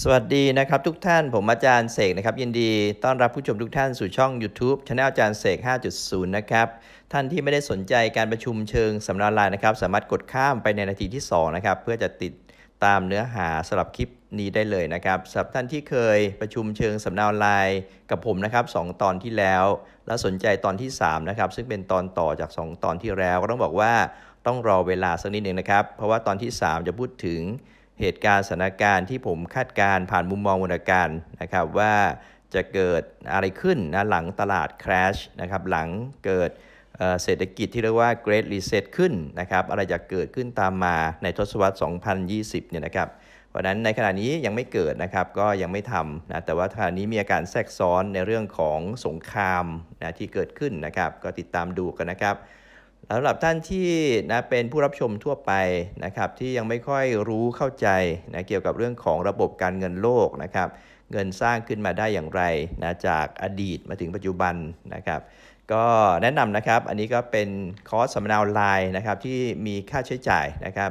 สวัสดีนะครับทุกท่านผมอาจารย์เสกนะครับ ยินดีต้อนรับผู้ชมทุกท่านสู่ช่อง YouTube ช anel อาจารย์เสก 5.0 นะครับ ท่านที่ไม่ได้สนใจการประชุมเชิงสำนักไลน์นะครับ สามารถกดข้ามไปในนาทีที่ 2 นะครับ เพื่อจะติดตามเนื้อหาสำหรับคลิปนี้ได้เลยนะครับสำหรับท่านที่เคยประชุมเชิงสำนักไลน์กับผมนะครับ 2 ตอนที่แล้ว แล้วสนใจตอนที่ 3 นะครับ ซึ่งเป็นตอนต่อจาก 2 ตอนที่แล้วก็ต้องบอกว่าต้องรอเวลาสักนิดหนึ่งนะครับ เพราะว่าตอนที่ 3 จะพูดถึง เหตุการณ์สถานการณ์ที่ผมคาดการผ่านมุมมองวรรณการนะครับว่าจะเกิดอะไรขึ้นนะหลังตลาด crash นะครับหลังเกิดเศรษฐกิจที่เรียกว่า Great Reset ขึ้นนะครับอะไรจะเกิดขึ้นตามมาในทศวรรษ 2020 เนี่ยนะครับเพราะนั้นในขณะนี้ยังไม่เกิดนะครับก็ยังไม่ทำนะแต่ว่าขณะนี้มีอาการแทรกซ้อนในเรื่องของสงครามนะที่เกิดขึ้นนะครับก็ติดตามดูกันนะครับ สำหรับท่านที่นะเป็นผู้รับชมทั่วไปนะครับที่ยังไม่ค่อยรู้เข้าใจนะเกี่ยวกับเรื่องของระบบการเงินโลกนะครับเงินสร้างขึ้นมาได้อย่างไรนะจากอดีตมาถึงปัจจุบันนะครับ ก็แนะนำนะครับอันนี้ก็เป็นคอร์สสัมมนาออนไลน์นะครับที่มีค่าใช้จ่ายนะครับ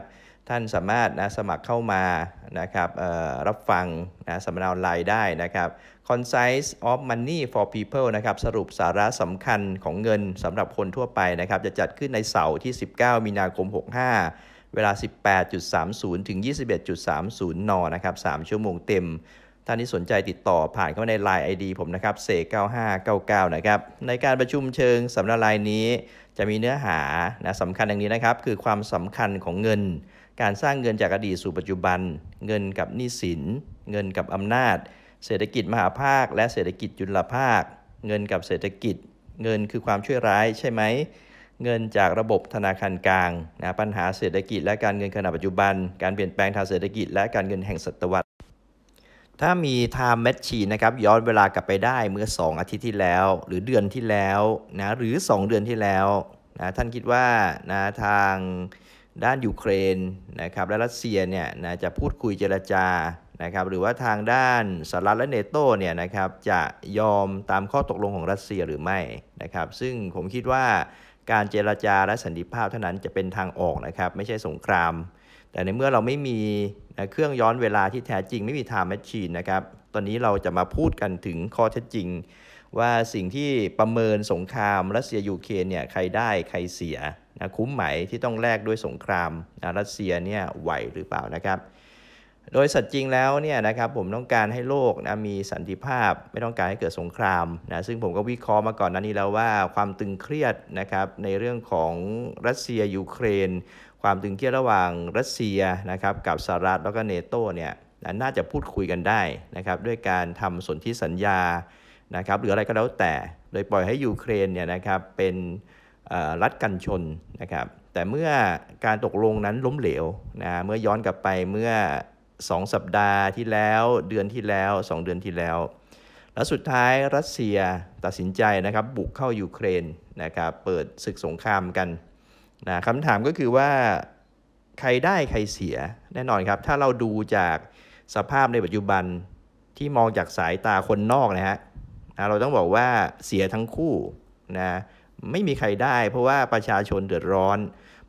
ท่านสามารถนะสมัครเข้ามา นะครับรับฟังนะสัมมนาออนไลน์ได้นะครับ Concise of Money for People นะครับสรุปสาระสำคัญของเงินสำหรับคนทั่วไปนะครับ จะจัดขึ้นในเสาร์ที่ 19 มีนาคม 65 เวลา 18.30 ถึง 21.30 น นะครับ 3 ชั่วโมงเต็มท่านที่สนใจติดต่อผ่านเข้ามาใน Line ID ผมนะครับเสก9599 นะครับ ในการประชุมเชิงสำนักลายนี้ จะมีเนื้อหานะสำคัญอย่างนี้นะครับ คือความสำคัญของเงิน การสร้างเงินจากอดีตสู่ปัจจุบัน เงินกับหนี้สิน เงินกับอำนาจ เศรษฐกิจมหาภาค และเศรษฐกิจจุลภาค เงินกับเศรษฐกิจ เงินคือความช่วยร้ายใช่ไหม เงินจากระบบธนาคารกลางนะปัญหาเศรษฐกิจและการเงินขณะปัจจุบัน การเปลี่ยนแปลงทางเศรษฐกิจ และการเงินแห่งศตวรรษ ถ้ามี time machine นะครับย้อนเวลากลับไปได้เมื่อ 2 อาทิตย์ที่แล้ว หรือเดือนที่แล้วนะหรือ 2 เดือนที่แล้วนะท่านคิดว่านะทาง ด้านยูเครนนะครับและรัสเซียเนี่ยนะจะพูดคุยเจรจานะครับหรือว่าทางด้านสหรัฐและเนโตเนี่ยนะครับจะยอมตามข้อตกลงของรัสเซียหรือไม่นะครับซึ่งผมคิดว่าการเจรจาและสันติภาพเท่านั้นจะเป็นทางออกนะครับไม่ใช่สงคราม แต่ในเมื่อเราไม่มีเครื่องย้อนเวลาที่แท้จริงไม่มี time machine นะครับตอนนี้เราจะมาพูดกันถึงข้อเท็จจริง ว่าสิ่งที่ประเมินสงครามรัสเซียยูเครนเนี่ยใครได้ใครเสีย นะคุ้มไหมที่ต้องแลกด้วยสงครามนะรัสเซียเนี่ยไหวหรือเปล่านะครับ โดยสัตว์จริงแล้วเนี่ยนะครับผมต้องการให้โลกนะมีสันติภาพไม่ต้องการให้เกิดสงครามนะซึ่งผมก็วิเคราะห์มาก่อนหน้านี้แล้วว่าความตึงเครียดนะครับในเรื่องของรัสเซียยูเครน ความตึงเครียดระหว่างรัสเซียนะครับกับสหรัฐแล้วก็เนโตเนี่ยน่าจะพูดคุยกันได้นะครับด้วยการทำสนธิสัญญานะครับหรืออะไรก็แล้วแต่ โดยปล่อยให้ยูเครนเนี่ยนะครับเป็น รัฐกันชนนะครับแต่เมื่อการตกลงนั้นล้มเหลวนะเมื่อย้อนกลับไปเมื่อ 2 สัปดาห์ที่แล้วเดือนที่แล้ว 2 เดือนที่แล้ว แล้วสุดท้ายรัสเซียตัดสินใจนะครับบุกเข้ายูเครนนะครับเปิดศึกสงครามกันนะคำถามก็คือว่าใครได้ใครเสียแน่นอนครับ ถ้าเราดูจากสภาพในปัจจุบันที่มองจากสายตาคนนอกนะฮะนะเราต้องบอกว่าเสียทั้งคู่นะ ไม่มีใครได้ เพราะว่าประชาชนเดือดร้อน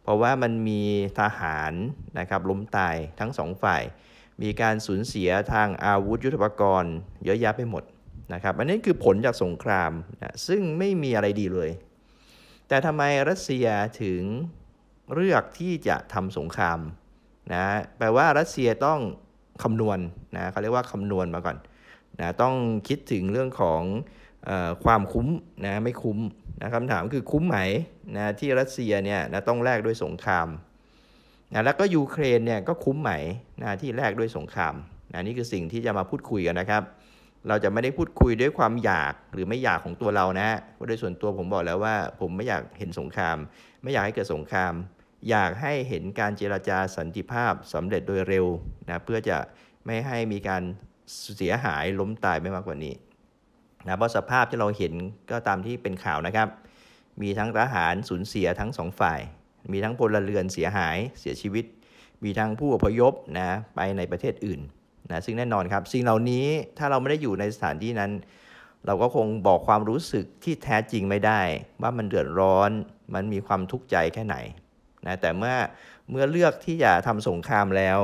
เพราะว่ามันมีทหารนะครับล้มตายทั้งสองฝ่าย มีการสูญเสียทางอาวุธยุทโธปกรณ์ เยอะแยะไปหมดนะครับอันนี้คือผลจากสงครามนะซึ่งไม่มีอะไรดีเลย แต่ทำไมรัสเซียถึงเลือกที่จะทำสงครามนะแปลว่ารัสเซียต้องคำนวณนะเขาเรียกว่าคำนวณมาก่อนนะต้องคิดถึงเรื่องของ ความคุ้มนะไม่คุ้มนะคำถามคือคุ้มไหมนะที่รัสเซียเนี่ยนะต้องแลกด้วยสงครามนะแล้วก็ยูเครนเนี่ยก็คุ้มไหมนะที่แรกด้วยสงครามนะนี่คือสิ่งที่จะมาพูดคุยกันนะครับ เราจะไม่ได้พูดคุยด้วยความอยากหรือไม่อยากของตัวเรานะเพราะโดยส่วนตัวผมบอกแล้วว่า ผมไม่อยากเห็นสงคราม ไม่อยากให้เกิดสงคราม อยากให้เห็นการเจราจาสันติภาพสำเร็จโดยเร็วนะเพื่อจะไม่ให้มีการเสียหายล้มตายไม่มากกว่านี้ นะเพราะสภาพที่เราเห็นก็ตามที่เป็นข่าวนะครับ มีทั้งทหารสูญเสียทั้งสองฝ่าย มีทั้งพลเรือนเสียหายเสียชีวิต มีทั้งผู้อพยพนะไปในประเทศอื่นนะซึ่งแน่นอนครับสิ่งเหล่านี้ถ้าเราไม่ได้อยู่ในสถานที่นั้น เราก็คงบอกความรู้สึกที่แท้จริงไม่ได้ ว่ามันเดือดร้อน มันมีความทุกข์ใจแค่ไหนนะแต่เมื่อเมื่อเลือกที่จะทำสงครามแล้ว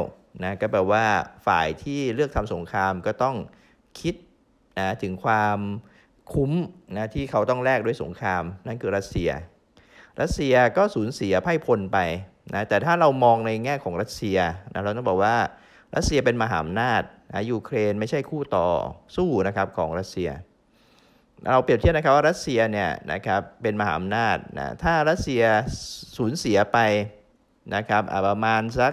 นะก็แปลว่าฝ่ายที่เลือกทำสงครามก็ต้องคิด นะถึงความคุ้มนะที่เขาต้องแลกด้วยสงคราม นั่นคือรัสเซีย รัสเซียก็สูญเสียไพ่พลไปนะแต่ถ้าเรามองในแง่ของรัสเซียนะเราต้องบอกว่ารัสเซียเป็นมหาอำนาจนะยูเครนไม่ใช่คู่ต่อสู้นะครับของรัสเซีย เราเปรียบเทียบนะครับว่ารัสเซียเนี่ยนะครับเป็นมหาอำนาจนะถ้ารัสเซียสูญเสียไปนะครับประมาณสัก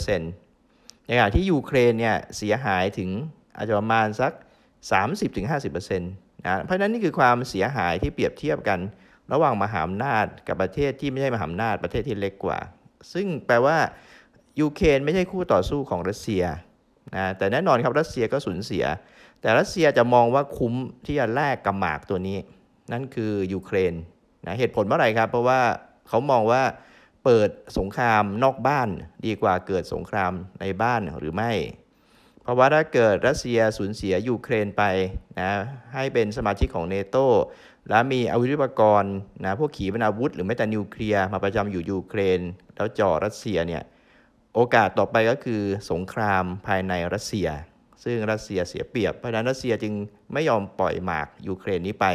1%ในขณะที่ยูเครนเนี่ยเสียหายถึงอาจจะประมาณสัก 30-50%นะเพราะฉะนั้นนี่คือความเสียหายที่เปรียบเทียบกัน ระหว่างมหาอำนาจกับประเทศที่ไม่ใช่มหาอำนาจประเทศที่เล็กกว่า ซึ่งแปลว่ายูเครนไม่ใช่คู่ต่อสู้ของรัสเซียนะแต่แน่นอนครับรัสเซียก็สูญเสีย แต่รัสเซียจะมองว่าคุ้มที่จะแลกกับหมากตัวนี้ นั่นคือยูเครนนะเหตุผลเมื่อไหร่ครับ เพราะว่าเขามองว่าเปิดสงครามนอกบ้านดีกว่าเกิดสงครามในบ้านหรือไม่ เพราะว่าถ้าเกิดรัสเซียสูญเสียยูเครนไปนะให้เป็นสมาชิกของเนโตแล้วมีอาวุธยุทโธปกรณ์นะพวกขีปนาวุธหรือแม้แต่นิวเคลียร์มาประจำอยู่ยูเครน แล้วจ่อรัสเซียเนี่ยโอกาสต่อไปก็คือสงครามภายในรัสเซีย ซึ่งรัสเซียเสียเปรียบเพราะฉะนั้นรัสเซียจึงไม่ยอมปล่อยหมากยูเครนนี้ไป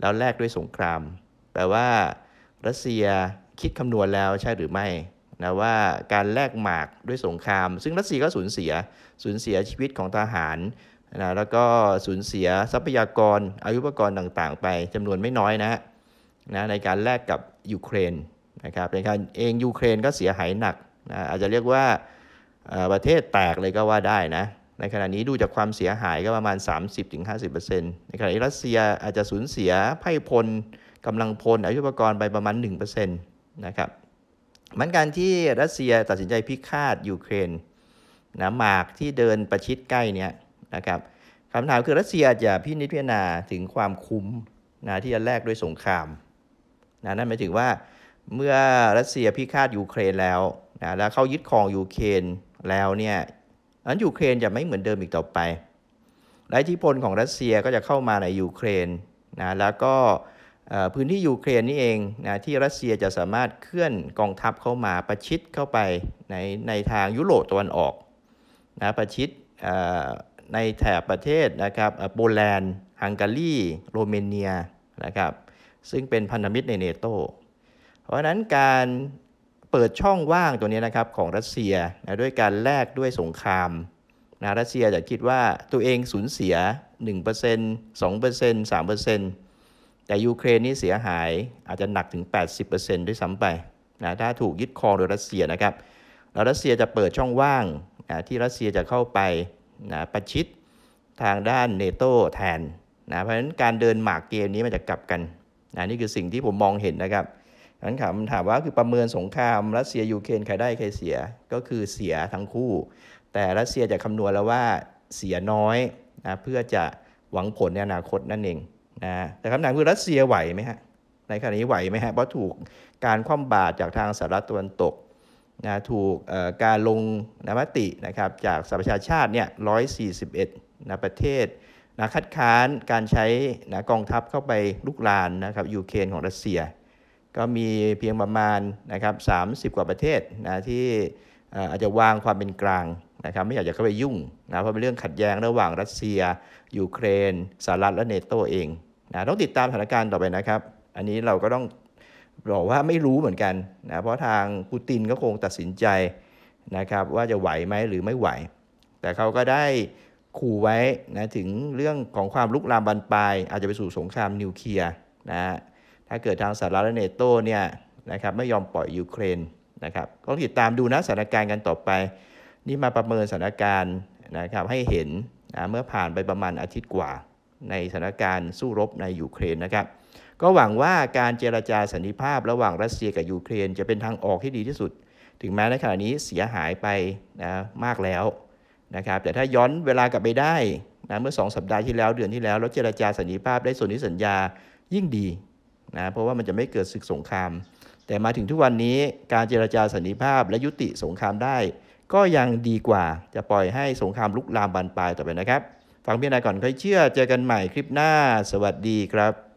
แล้วแลกด้วยสงคราม แปลว่ารัสเซียคิดคำนวณแล้วใช่หรือไม่ นะว่าการแลกหมากด้วยสงคราม ซึ่งรัสเซียก็สูญเสียสูญเสียชีวิตของทหารนะแล้วก็สูญเสียทรัพยากรอายุปกรณ์ต่างๆ ไปจำนวนไม่น้อยนะนะในการแลกกับยูเครนนะครับในการเองยูเครนก็เสียหายหนักนะอาจจะเรียกว่าประเทศแตกเลยก็ว่าได้นะในขณะนี้ดูจากความเสียหายก็ประมาณ 30-50%ในขณะที่รัสเซียอาจจะสูญเสียไพ่พลกำลังพลอาวุธยุทโธปกรณ์ไปประมาณ 1%นะครับ มันการที่รัสเซียตัดสินใจพิฆาตยูเครนนะหมากที่เดินประชิดใกล้เนี้ยนะครับคำถามคือรัสเซียจะพินิจพิจารณาถึงความคุ้มนะที่จะแลกด้วยสงครามนะนั่นหมายถึงว่าเมื่อรัสเซียพิฆาตยูเครนแล้วนะแล้วเขายึดครองยูเครนแล้วเนี่ยนั้นยูเครนจะไม่เหมือนเดิมอีกต่อไปอิทธิพลของรัสเซียก็จะเข้ามาในยูเครนนะแล้วก็ พื้นที่ยูเครนนี่เองนะที่รัสเซียจะสามารถเคลื่อนกองทัพเข้ามาประชิดเข้าไปในในทางยุโรปตะวันออกนะประชิดในแถบประเทศนะครับโปแลนด์ฮังการีโรเมเนียนะครับซึ่งเป็นพันธมิตรในเนโตเพราะฉะนั้นการเปิดช่องว่างตัวนี้นะครับของรัสเซียนะด้วยการแลกด้วยสงครามนะรัสเซียจะคิดว่าตัวเองสูญเสีย 1% 2% 3% แต่ยูเครนนี่เสียหายอาจจะหนักถึง 80%ด้วยซ้ำไปนะถ้าถูกยึดครองโดยรัสเซียนะครับแล้วรัสเซียจะเปิดช่องว่างนะที่รัสเซียจะเข้าไปนะประชิดทางด้านเนโตแทนนะเพราะฉะนั้นการเดินหมากเกมนี้มันจะกลับกันนะนี่คือสิ่งที่ผมมองเห็นนะครับนั้นคำถามว่าคือประเมินสงครามรัสเซียยูเครนใครได้ใครเสียก็คือเสียทั้งคู่ แต่รัสเซียจะคำนวณแล้วว่าเสียน้อยนะเพื่อจะหวังผลในอนาคตนั่นเอง นะแต่คำถามคือรัสเซียไหวไหมฮะในขณะนี้ไหวไหมฮะเพราะถูกการคว่ำบาตรจากทางสหรัฐตะวันตกนะถูกการลงนมตินะครับจากสหประชาชาติเนี่ย141นะประเทศนะคัดค้านการใช้นะกองทัพเข้าไปลุกลานนะครับยูเครนของรัสเซีย ก็มีเพียงประมาณนะครับ30กว่าประเทศนะที่อาจจะวางความเป็นกลางนะครับไม่อยากจะเข้าไปยุ่งนะเพราะเป็นเรื่องขัดแย้งระหว่างรัสเซียยูเครนสหรัฐและเนโตเอง นะต้องติดตามสถานการณ์ต่อไปนะครับ อันนี้เราก็ต้องบอกว่าไม่รู้เหมือนกันนะเพราะทางปูตินก็คงตัดสินใจนะครับว่าจะไหวไหมหรือไม่ไหว แต่เขาก็ได้ขู่ไว้นะถึงเรื่องของความลุกลามบานปลาย อาจจะไปสู่สงครามนิวเคลียร์นะถ้าเกิดทางสหรัฐและเนโตเนี่ยนะครับไม่ยอมปล่อยยูเครนนะครับก็ติดตามดูนะสถานการณ์กันต่อไป นี่มาประเมินสถานการณ์นะครับให้เห็นนะเมื่อผ่านไปประมาณอาทิตย์กว่า ในสถานการณ์สู้รบในยูเครนนะครับ ก็หวังว่าการเจรจาสันติภาพระหว่างรัสเซียกับยูเครน จะเป็นทางออกที่ดีที่สุด ถึงแม้ในขณะนี้เสียหายไปนะมากแล้วนะครับ แต่ถ้าย้อนเวลากลับไปได้นะเมื่อ 2 สัปดาห์ที่แล้วเดือนที่แล้วแล้วเจรจาสันติภาพได้ส่วนที่สัญญายิ่งดีนะเพราะว่ามันจะไม่เกิดศึกสงคราม แต่มาถึงทุกวันนี้การเจรจาสันติภาพและยุติสงครามได้ ก็ยังดีกว่าจะปล่อยให้สงครามลุกลามบานปลายต่อไปนะครับ ฟังพี่นายก่อนค่อยเชื่อเจอกันใหม่คลิปหน้า สวัสดีครับ